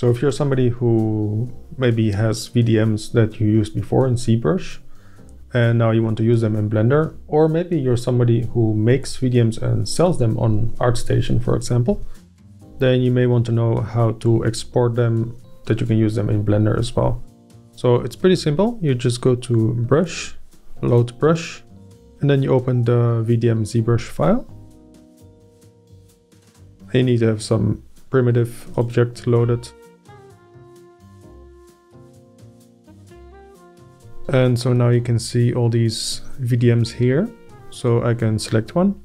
So if you're somebody who maybe has VDMs that you used before in ZBrush, and now you want to use them in Blender, or maybe you're somebody who makes VDMs and sells them on ArtStation, for example, then you may want to know how to export them that you can use them in Blender as well. So it's pretty simple. You just go to brush, load brush, and then you open the VDM ZBrush file. You need to have some primitive object loaded. And so now you can see all these VDMs here. So I can select one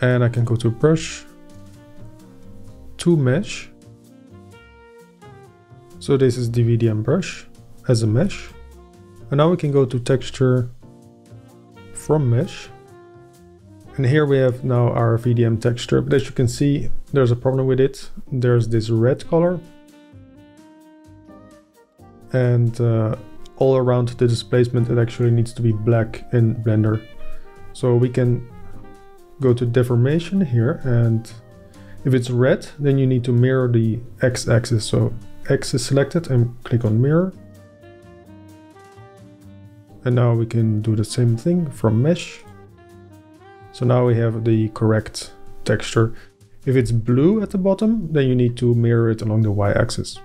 and I can go to brush, to mesh. So this is the VDM brush as a mesh. And now we can go to texture from mesh. And here we have now our VDM texture, but as you can see, there's a problem with it. There's this red color. And uh, all around the displacement, it actually needs to be black in Blender. So we can go to deformation here and if it's red, then you need to mirror the x-axis. So x is selected and click on mirror. And now we can do the same thing from mesh. So now we have the correct texture. If it's blue at the bottom, then you need to mirror it along the y-axis.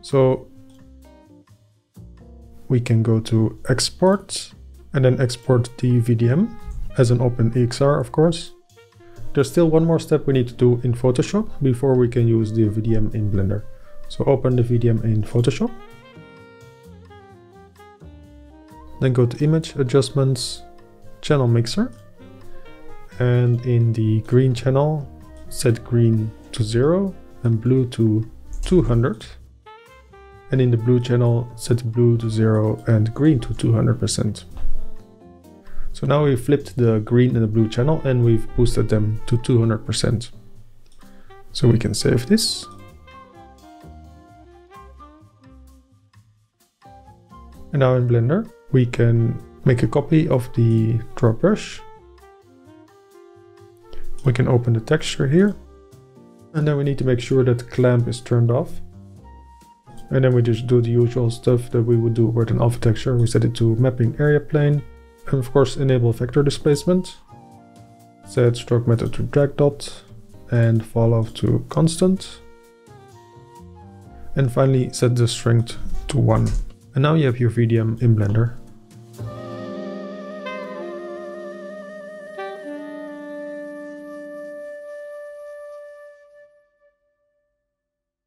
So we can go to export and then export the VDM as an OpenEXR, of course. There's still one more step we need to do in Photoshop before we can use the VDM in Blender. So open the VDM in Photoshop. Then go to Image Adjustments, Channel Mixer. And in the green channel, set green to 0 and blue to 200. And in the blue channel, set blue to 0 and green to 200%. So now we've flipped the green and the blue channel and we've boosted them to 200%. So we can save this. And now in Blender, we can make a copy of the draw brush. We can open the texture here. And then we need to make sure that clamp is turned off. And then we just do the usual stuff that we would do with an alpha texture. We set it to mapping area plane and of course enable vector displacement. Set stroke method to drag dot and fall off to constant. And finally set the strength to 1. And now you have your VDM in Blender.